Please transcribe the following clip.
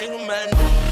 nigga, mad.